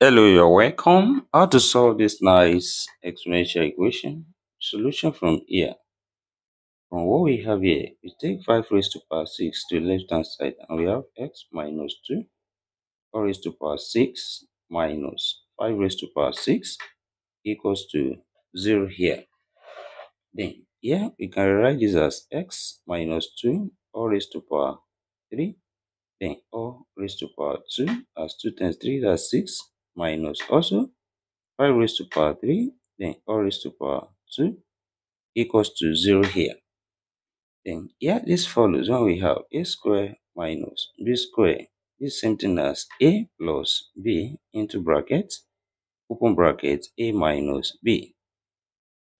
Hello, you're welcome. How to solve this nice exponential equation? Solution from here. From what we have here, we take 5 raised to power 6 to the left hand side and we have x minus 2 4 raised to power 6 minus 5 raised to power 6 equals to 0 here. Then here we can write this as x minus 2 all raised to power 3 then all raised to power 2 as 2 times 3 that's 6 minus also 5 raised to power 3, then all raised to power 2 equals to 0 here. Then here this follows when we have a square minus b square. This same thing as a plus b into brackets open bracket, a minus b.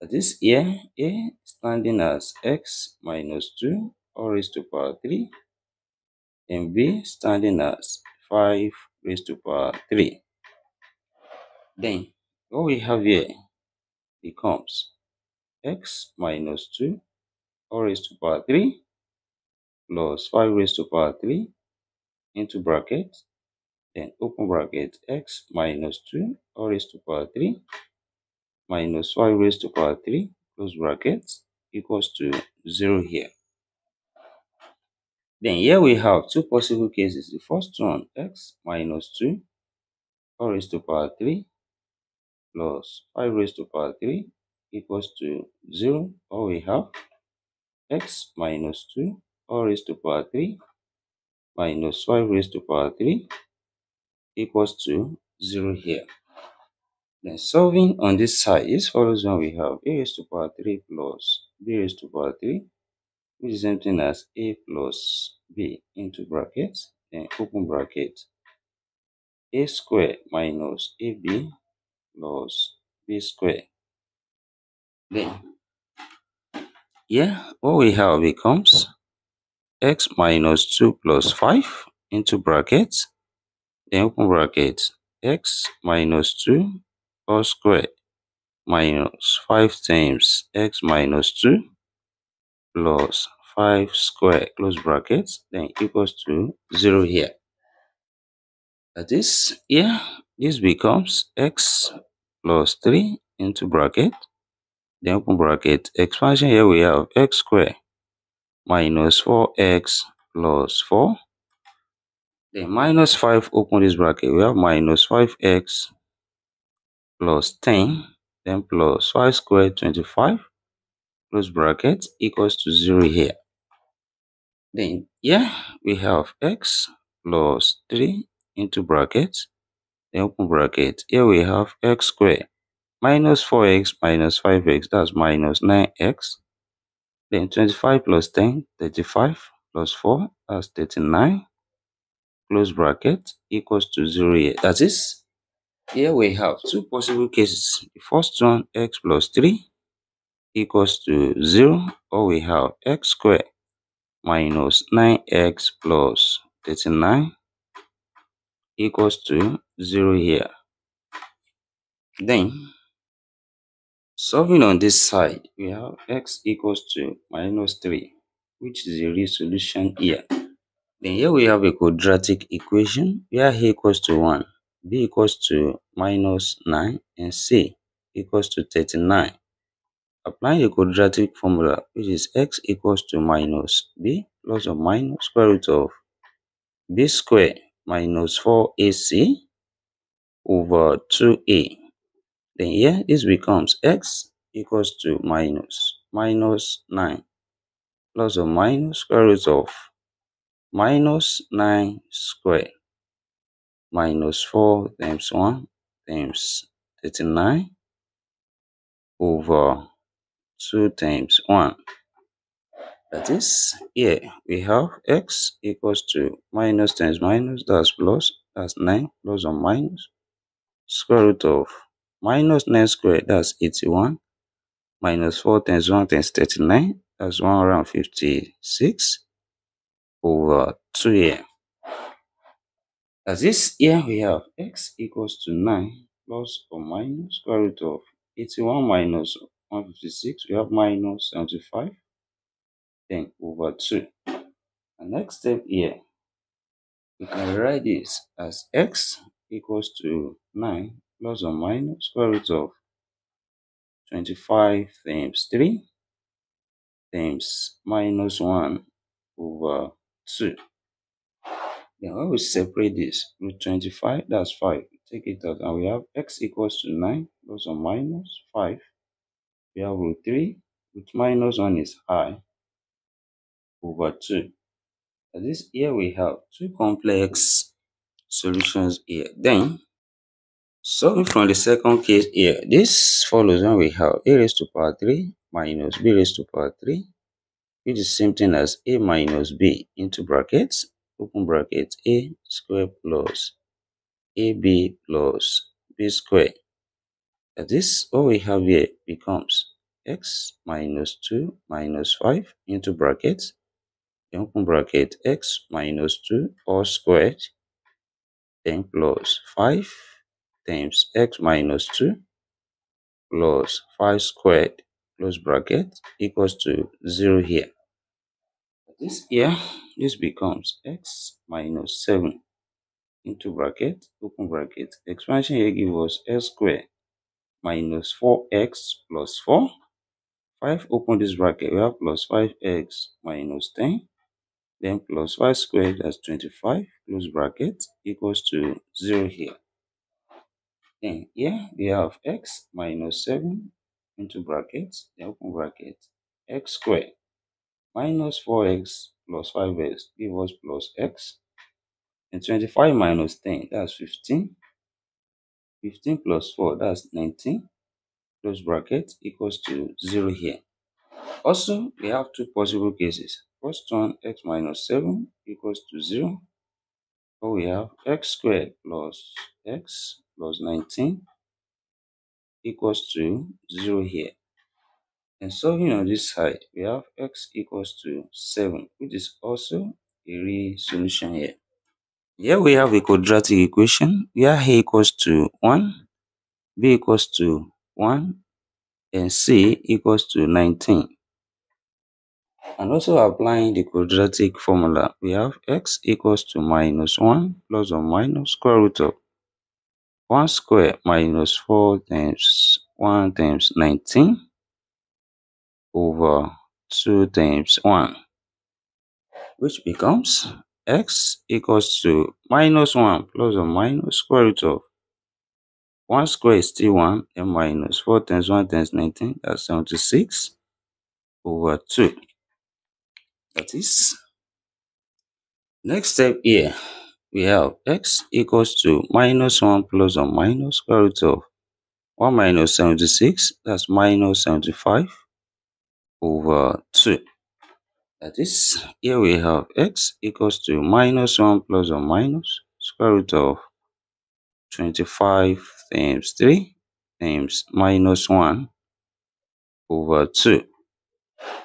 This here, a standing as x minus 2 all raised to power 3, and b standing as 5 raised to power 3. Then what we have here becomes x minus 2 all raised to power 3 plus 5 raised to power 3 into bracket then open bracket x minus 2 all raised to power 3 minus 5 raised to power 3 close bracket equals to 0 here. Then here we have two possible cases. The first one x minus 2 all raised to power 3 plus 5 raised to power 3 equals to 0 or we have x minus 2 all raised to power 3 minus 5 raised to power 3 equals to 0 here. Then solving on this side, this follows when we have a raised to power 3 plus b raised to power 3, which is same thing as a plus b into brackets then open bracket, a square minus ab plus b square. Then yeah, what we have becomes x minus 2 plus 5 into brackets, then open brackets, x minus 2 all square minus 5 times x minus 2 plus 5 square close brackets then equals to 0 here. That is here this becomes x plus 3 into bracket. Then open bracket. Expansion here we have x square minus 4x plus 4 then minus 5 open this bracket. We have minus 5x plus 10 then plus 5 square 25 close bracket equals to 0 here. Then here we have x plus 3 into bracket, open bracket. Here we have x squared minus 4x minus 5x, that's minus 9x. Then 25 plus 10, 35 plus 4, that's 39. Close bracket equals to 0 here. That is, here we have two possible cases. The first one, x plus 3 equals to 0, or we have x squared minus 9x plus 39 equals to 0 here. Then, solving on this side, we have x equals to minus 3, which is a real solution here. Then here we have a quadratic equation where a equals to 1, b equals to minus 9, and c equals to 39. Applying the quadratic formula, which is x equals to minus b plus or minus square root of b square minus 4ac over 2a. Then here, this becomes x equals to minus minus 9 plus or minus square root of minus 9 square minus 4 times 1 times 39 over 2 times 1. That is, here we have x equals to minus times minus, that's plus, that's 9 plus or minus, square root of minus 9 squared, that's 81, minus 4 times 1 times 39, that's 156 over 2 here. As this here we have x equals to 9 plus or minus square root of 81 minus 156, we have minus 75, then over 2. The next step here, we can write this as x equals to 9 plus or minus square root of 25 times 3 times minus 1 over 2. Then when we separate this, root 25, that's 5. Take it out and we have x equals to 9 plus or minus 5. We have root 3, root minus 1 is i over 2. And this here we have two complex solutions here. Then, solving from the second case here, this follows when we have a raised to power 3 minus b raised to power 3, which is same thing as a minus b into brackets, open brackets, a square plus ab plus b square. And this, what we have here becomes x minus 2 minus 5 into brackets, open bracket, x minus 2 all squared, then plus 5 times x minus 2 plus 5 squared close bracket equals to 0 here. This here, this becomes x minus 7 into bracket, open bracket. Expansion here gives us x squared minus 4x plus 4. 5 open this bracket, we have plus 5x minus 10. Then plus 5 squared, that's 25, close bracket, equals to 0 here. Then here we have x minus 7 into brackets, then open bracket, x squared minus 4x plus 5x give us plus x. And 25 minus 10, that's 15. 15 plus 4, that's 19. Close bracket equals to 0 here. Also, we have two possible cases. First one, x minus 7 equals to 0. Or we have x squared plus x plus 19 equals to 0 here. And solving on this side, we have x equals to 7, which is also a real solution here. Here we have a quadratic equation where a equals to 1, b equals to 1, and c equals to 19. And also applying the quadratic formula, we have x equals to minus 1 plus or minus square root of 1 square minus 4 times 1 times 19 over 2 times 1, which becomes x equals to minus 1 plus or minus square root of 1 square is still 1 and minus 4 times 1 times 19, that's 76 over 2. That is, next step here, we have x equals to minus 1 plus or minus square root of 1 minus 76, that's minus 75 over 2. That is, here we have x equals to minus 1 plus or minus square root of 25 times 3 times minus 1 over 2.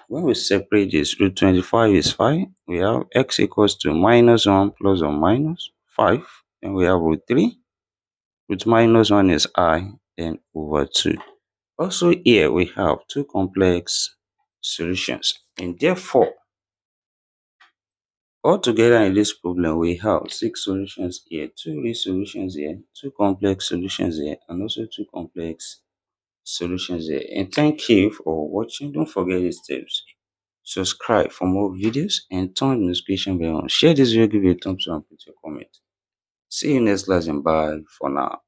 When we separate this, root 25 is 5. We have x equals to minus 1 plus or minus 5. And we have root 3. Root minus 1 is i, then over 2. Also here we have two complex solutions. And therefore, altogether in this problem, we have six solutions here, two real solutions here, two complex solutions here, and also two complex solutions here. And thank you for watching. Don't forget these tips. Subscribe for more videos and turn the notification bell on. Share this video, give it a thumbs up and put your comment. See you next class and bye for now.